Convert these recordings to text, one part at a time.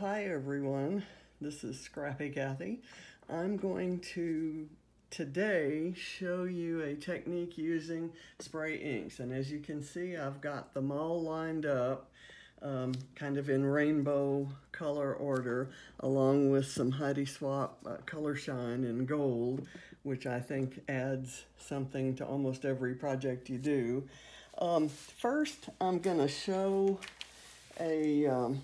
Hi everyone, this is Scrappy Kathy. I'm going to today show you a technique using spray inks and as you can see I've got them all lined up um, kind of in rainbow color order along with some Heidi Swapp uh, Color Shine in gold which I think adds something to almost every project you do. Um, first I'm going to show a um,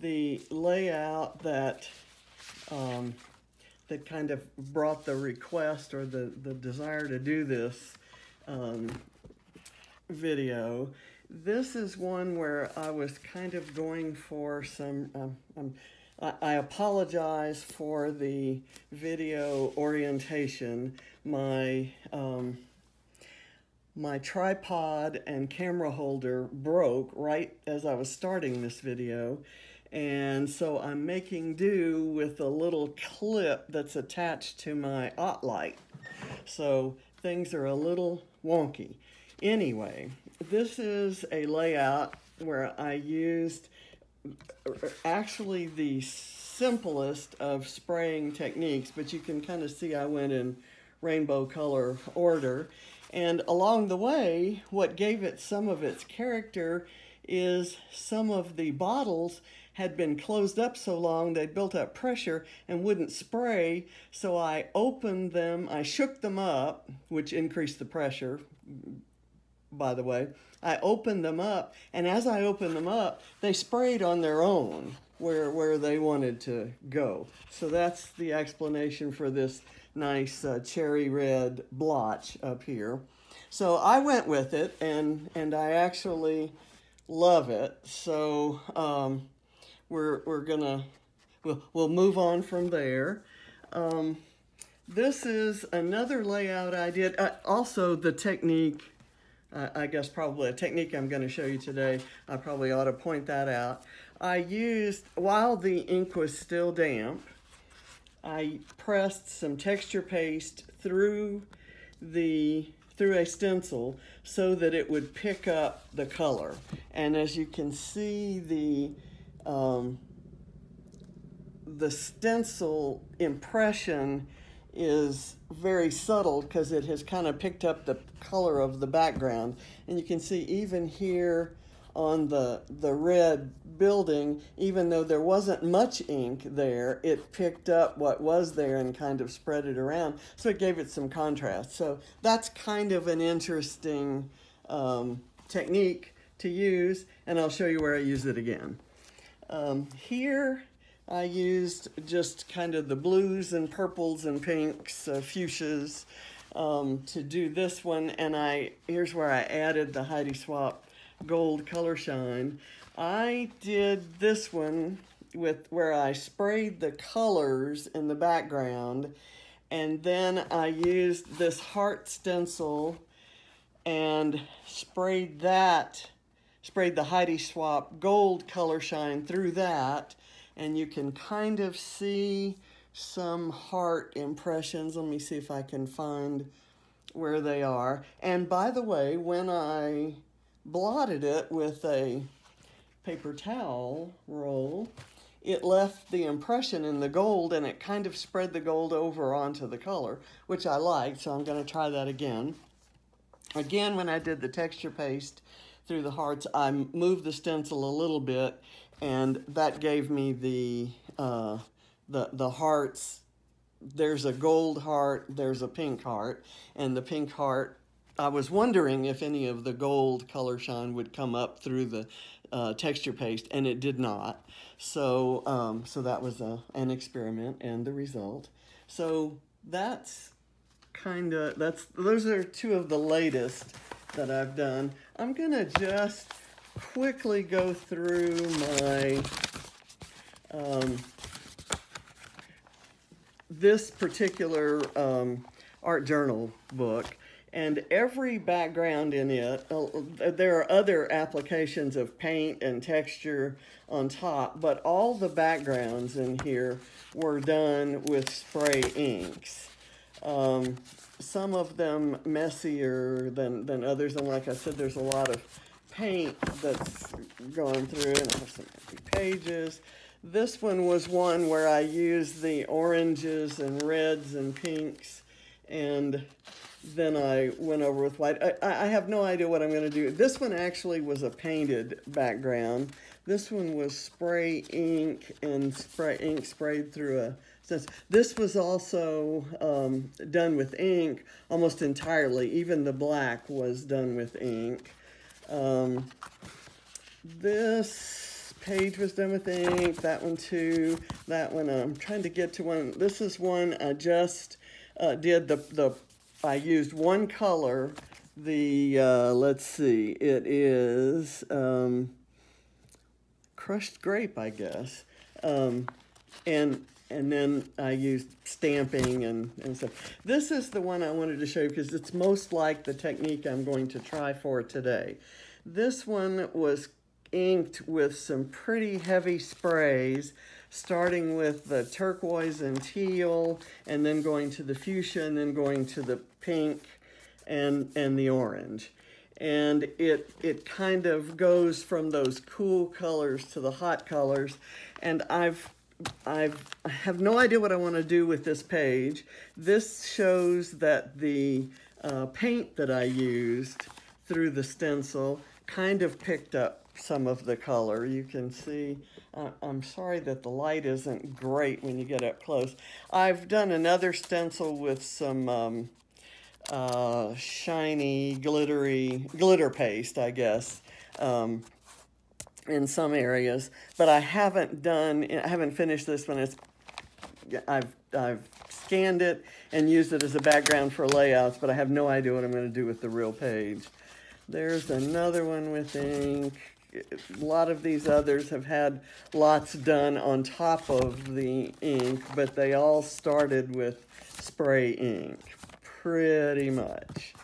the layout that um, that kind of brought the request or the, the desire to do this um, video. This is one where I was kind of going for some, um, um I apologize for the video orientation. My, um, my tripod and camera holder broke right as I was starting this video and so I'm making do with a little clip that's attached to my OttLite. So things are a little wonky. Anyway, this is a layout where I used actually the simplest of spraying techniques, but you can kind of see I went in rainbow color order. And along the way, what gave it some of its character is some of the bottles had been closed up so long they built up pressure and wouldn't spray. So I opened them, I shook them up, which increased the pressure, by the way. I opened them up, and as I opened them up, they sprayed on their own where, where they wanted to go. So that's the explanation for this nice uh, cherry red blotch up here. So I went with it, and, and I actually love it. So um, we're, we're gonna, we'll, we'll move on from there. Um, this is another layout I did. Uh, also the technique, uh, I guess probably a technique I'm gonna show you today, I probably ought to point that out. I used, while the ink was still damp, I pressed some texture paste through the through a stencil so that it would pick up the color. And as you can see, the um, the stencil impression is very subtle because it has kind of picked up the color of the background. And you can see even here on the, the red building, even though there wasn't much ink there, it picked up what was there and kind of spread it around. So it gave it some contrast. So that's kind of an interesting um, technique to use, and I'll show you where I use it again. Um, here I used just kind of the blues and purples and pinks, uh, fuchsias um, to do this one. And I here's where I added the Heidi Swapp Gold Color Shine. I did this one with where I sprayed the colors in the background and then I used this heart stencil and sprayed that sprayed the Heidi Swapp gold color shine through that and you can kind of see some heart impressions. Let me see if I can find where they are. And by the way, when I blotted it with a paper towel roll, it left the impression in the gold and it kind of spread the gold over onto the color, which I liked, so I'm gonna try that again. Again, when I did the texture paste, through the hearts, I moved the stencil a little bit, and that gave me the uh, the the hearts. There's a gold heart, there's a pink heart, and the pink heart. I was wondering if any of the gold color shine would come up through the uh, texture paste, and it did not. So, um, so that was a, an experiment and the result. So that's kind of that's those are two of the latest that I've done. I'm gonna just quickly go through my um, this particular um, art journal book and every background in it, uh, there are other applications of paint and texture on top, but all the backgrounds in here were done with spray inks. Um, some of them messier than, than others. And like I said, there's a lot of paint that's going through and I have some empty pages. This one was one where I used the oranges and reds and pinks and then I went over with white. I, I have no idea what I'm going to do. This one actually was a painted background. This one was spray ink and spray ink sprayed through a sense. This was also um, done with ink almost entirely. Even the black was done with ink. Um, this page was done with ink. That one too. That one, I'm trying to get to one. This is one I just uh, did the, the I used one color. The, uh, let's see, it is um, crushed grape, I guess. Um, and and then I used stamping and, and stuff. This is the one I wanted to show you because it's most like the technique I'm going to try for today. This one was inked with some pretty heavy sprays starting with the turquoise and teal, and then going to the fuchsia, and then going to the pink and, and the orange. And it, it kind of goes from those cool colors to the hot colors. And I've, I've, I have no idea what I want to do with this page. This shows that the uh, paint that I used through the stencil kind of picked up some of the color. You can see, uh, I'm sorry that the light isn't great when you get up close. I've done another stencil with some um, uh, shiny, glittery, glitter paste, I guess, um, in some areas. But I haven't done, I haven't finished this one. It's, I've, I've scanned it and used it as a background for layouts, but I have no idea what I'm going to do with the real page. There's another one with ink a lot of these others have had lots done on top of the ink, but they all started with spray ink, pretty much.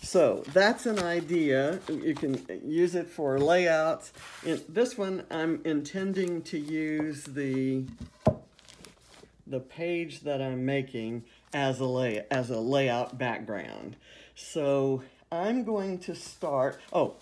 So that's an idea. You can use it for layouts. In this one, I'm intending to use the, the page that I'm making as a, lay, as a layout background. So I'm going to start, oh,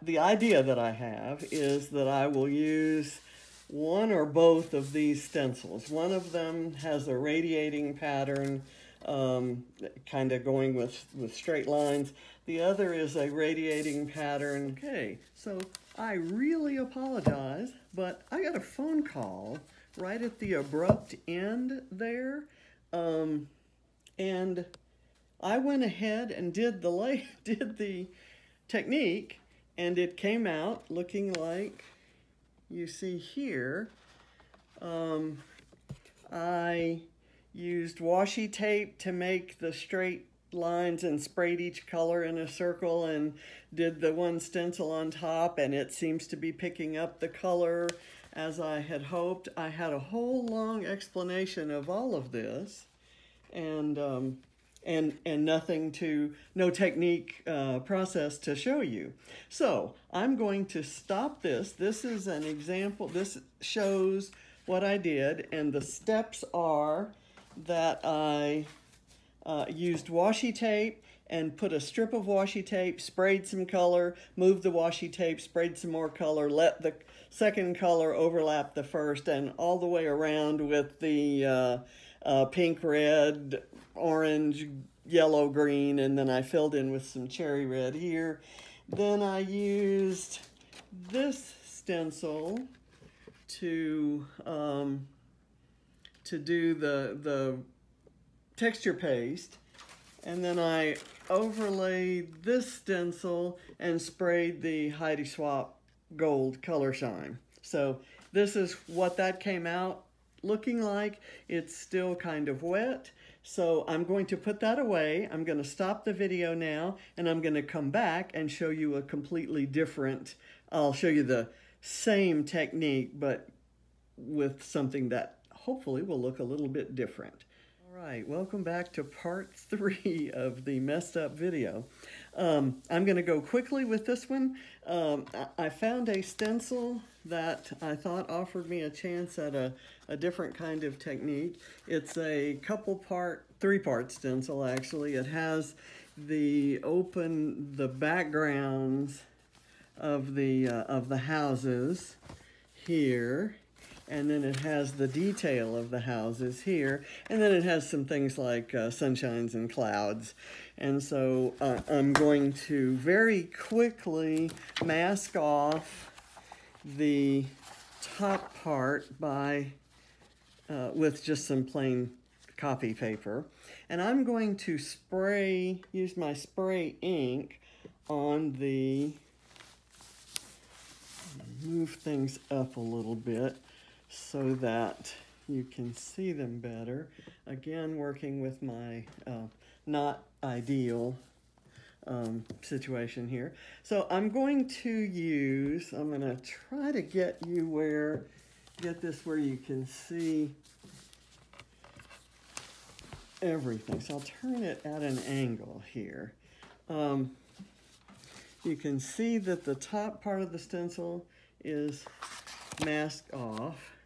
the idea that I have is that I will use one or both of these stencils. One of them has a radiating pattern, um, kind of going with, with straight lines. The other is a radiating pattern. Okay, so I really apologize, but I got a phone call right at the abrupt end there. Um, and I went ahead and did the lay, did the technique and it came out looking like you see here. Um, I used washi tape to make the straight lines and sprayed each color in a circle and did the one stencil on top and it seems to be picking up the color as I had hoped. I had a whole long explanation of all of this and um, and, and nothing to, no technique uh, process to show you. So I'm going to stop this. This is an example. This shows what I did. And the steps are that I uh, used washi tape and put a strip of washi tape, sprayed some color, moved the washi tape, sprayed some more color, let the second color overlap the first, and all the way around with the uh, uh, pink, red, orange, yellow, green, and then I filled in with some cherry red here. Then I used this stencil to um, to do the the texture paste and then I overlaid this stencil and sprayed the Heidi Swapp gold color shine. So this is what that came out looking like. It's still kind of wet. So I'm going to put that away. I'm going to stop the video now and I'm going to come back and show you a completely different, I'll show you the same technique, but with something that hopefully will look a little bit different. All right, welcome back to part three of the messed up video. Um, I'm going to go quickly with this one. Um, I found a stencil that I thought offered me a chance at a, a different kind of technique. It's a couple part, three part stencil actually. It has the open, the backgrounds of the, uh, of the houses here. And then it has the detail of the houses here, and then it has some things like uh, sunshines and clouds. And so uh, I'm going to very quickly mask off the top part by uh, with just some plain copy paper. And I'm going to spray, use my spray ink on the, move things up a little bit so that you can see them better. Again, working with my uh, not ideal um, situation here. So I'm going to use, I'm going to try to get you where, get this where you can see everything. So I'll turn it at an angle here. Um, you can see that the top part of the stencil is masked off.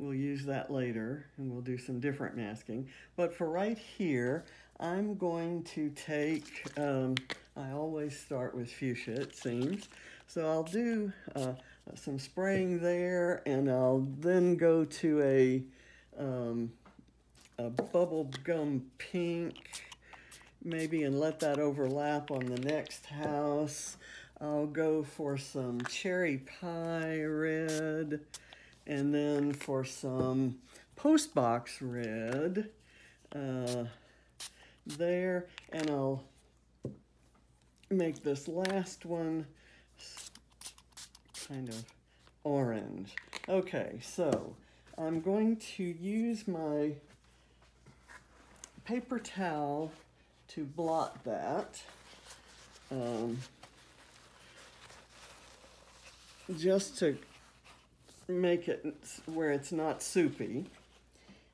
We'll use that later and we'll do some different masking. But for right here, I'm going to take, um, I always start with fuchsia it seems. So I'll do uh, some spraying there and I'll then go to a, um, a bubble gum pink maybe and let that overlap on the next house. I'll go for some cherry pie red and then for some postbox red uh, there and I'll make this last one kind of orange. Okay, so I'm going to use my paper towel to blot that. Um, just to make it where it's not soupy.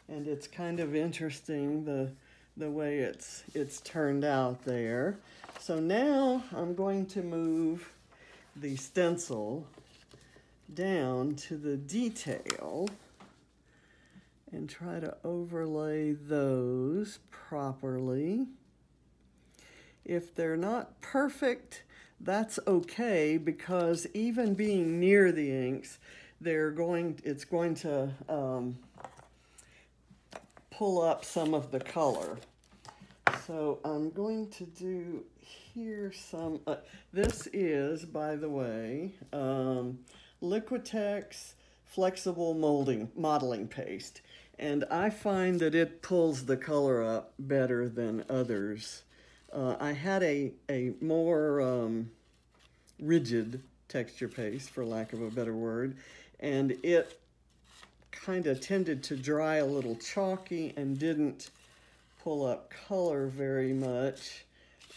And it's kind of interesting the, the way it's, it's turned out there. So now I'm going to move the stencil down to the detail and try to overlay those properly. If they're not perfect, that's okay because even being near the inks, they're going, it's going to um, pull up some of the color. So I'm going to do here some, uh, this is, by the way, um, Liquitex flexible molding modeling paste. And I find that it pulls the color up better than others. Uh, I had a, a more um, rigid texture paste, for lack of a better word, and it kind of tended to dry a little chalky and didn't pull up color very much.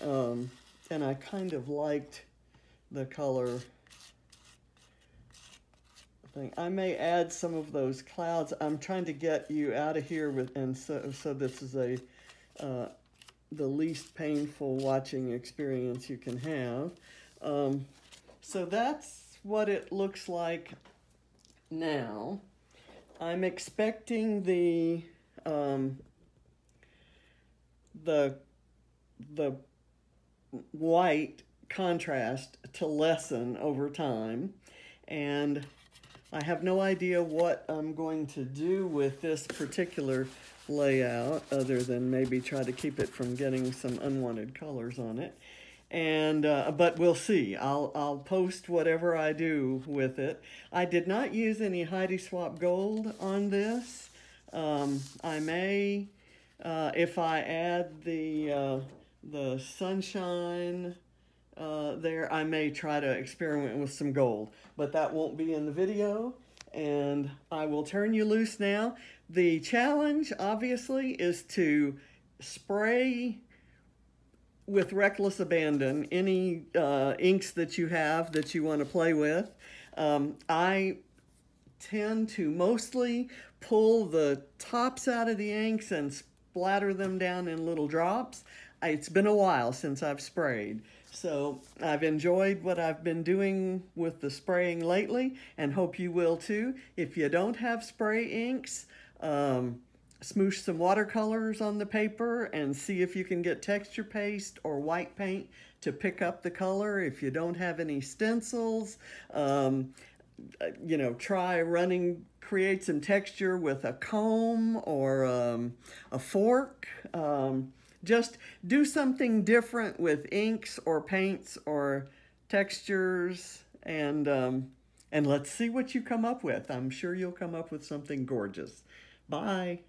Um, and I kind of liked the color thing. I may add some of those clouds. I'm trying to get you out of here with, and so, so this is a, uh, the least painful watching experience you can have. Um, so that's what it looks like now. I'm expecting the um, the the white contrast to lessen over time and I have no idea what I'm going to do with this particular layout other than maybe try to keep it from getting some unwanted colors on it and uh, but we'll see. I'll I'll post whatever I do with it. I did not use any Heidi Swapp Gold on this. Um, I may, uh, if I add the uh, the sunshine uh, there, I may try to experiment with some gold, but that won't be in the video. And I will turn you loose now. The challenge, obviously, is to spray with reckless abandon any uh, inks that you have that you want to play with. Um, I tend to mostly pull the tops out of the inks and splatter them down in little drops. It's been a while since I've sprayed. So I've enjoyed what I've been doing with the spraying lately and hope you will too. If you don't have spray inks, um, smoosh some watercolors on the paper and see if you can get texture paste or white paint to pick up the color if you don't have any stencils. Um, you know, try running, create some texture with a comb or um, a fork. Um, just do something different with inks or paints or textures and um, and let's see what you come up with. I'm sure you'll come up with something gorgeous. Bye.